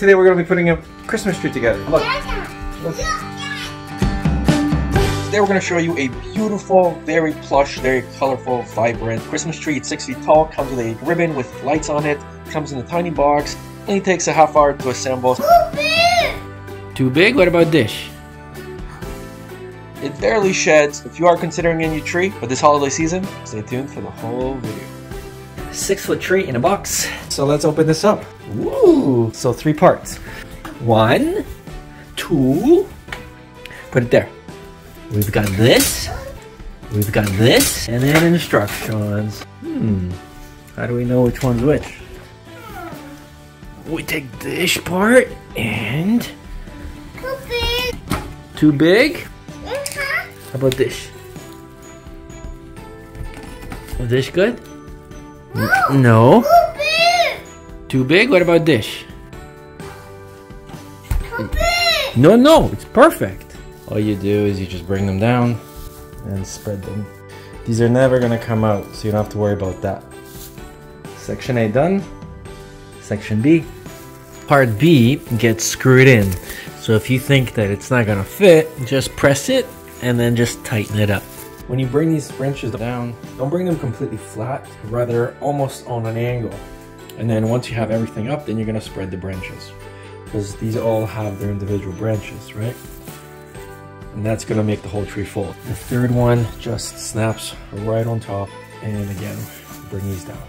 Today we're going to be putting a Christmas tree together. Look. Look. Today we're going to show you a beautiful, very plush, very colorful, vibrant Christmas tree. It's 6 feet tall, comes with a ribbon with lights on it, comes in a tiny box, only takes a half hour to assemble. Too big? Too big? What about dish? It barely sheds. If you are considering a new tree for this holiday season, stay tuned for the whole video. Six foot tree in a box. So let's open this up. Woo! So three parts. One, two, put it there. We've got this, we've got this, and then instructions. Hmm, how do we know which one's which? We take this part and... Too big. Too big? Uh-huh. How about this? Is this good? N- No. Too big. Too big? What about dish? Too big. No, no, it's perfect. All you do is you just bring them down and spread them. These are never going to come out, so you don't have to worry about that. Section A done. Section B. Part B gets screwed in. So if you think that it's not gonna fit, just press it and then just tighten it up. When you bring these branches down, don't bring them completely flat, rather almost on an angle. And then once you have everything up, then you're gonna spread the branches. Because these all have their individual branches, right? And that's gonna make the whole tree full. The third one just snaps right on top, and again, bring these down.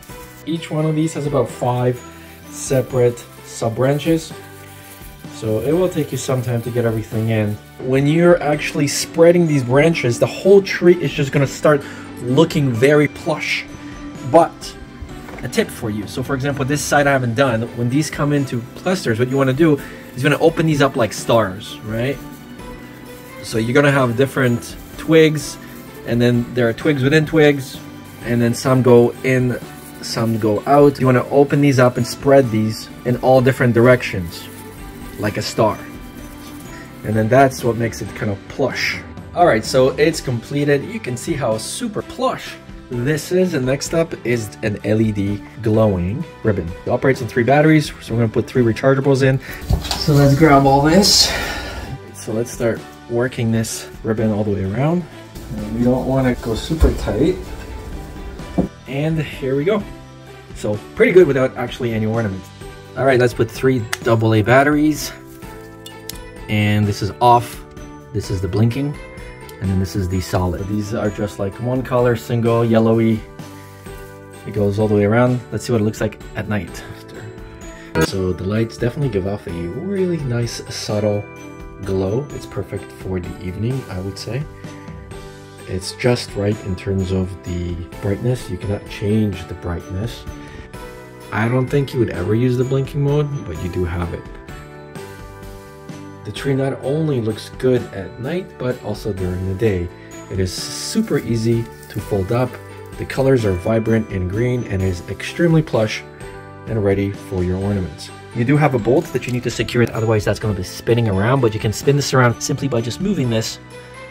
Each one of these has about five separate sub branches. So it will take you some time to get everything in. When you're actually spreading these branches, the whole tree is just gonna start looking very plush. But a tip for you. So for example, this side I haven't done. When these come into clusters, what you wanna do is gonna open these up like stars, right? So you're gonna have different twigs, and then there are twigs within twigs, and then some go in, some go out. You wanna open these up and spread these in all different directions like a star. And then that's what makes it kind of plush. All right, so it's completed. You can see how super plush this is. And next up is an LED glowing ribbon. It operates on three batteries, so we're gonna put three rechargeables in. So let's grab all this. So let's start working this ribbon all the way around. And we don't wanna go super tight. And here we go. So pretty good without actually any ornaments. All right, let's put three AA batteries. And this is off. This is the blinking. And then this is the solid. These are just like one color, single, yellowy. It goes all the way around. Let's see what it looks like at night. So the lights definitely give off a really nice subtle glow. It's perfect for the evening, I would say. It's just right in terms of the brightness. You cannot change the brightness. I don't think you would ever use the blinking mode, but you do have it. The tree not only looks good at night, but also during the day. It is super easy to fold up. The colors are vibrant and green and is extremely plush and ready for your ornaments. You do have a bolt that you need to secure it, otherwise that's going to be spinning around, but you can spin this around simply by just moving this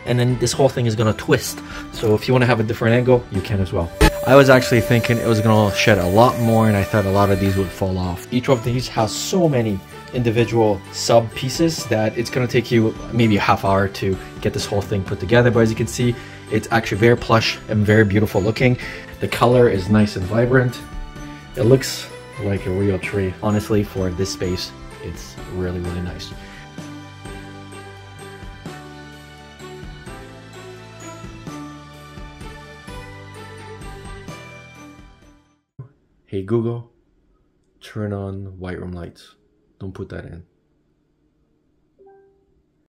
and then this whole thing is going to twist. So if you want to have a different angle, you can as well. I was actually thinking it was going to shed a lot more and I thought a lot of these would fall off. Each of these has so many individual sub pieces that it's going to take you maybe a half hour to get this whole thing put together. But as you can see, it's actually very plush and very beautiful looking. The color is nice and vibrant. It looks like a real tree. Honestly, for this space, it's really, really nice. Hey Google, turn on white room lights. Don't put that in.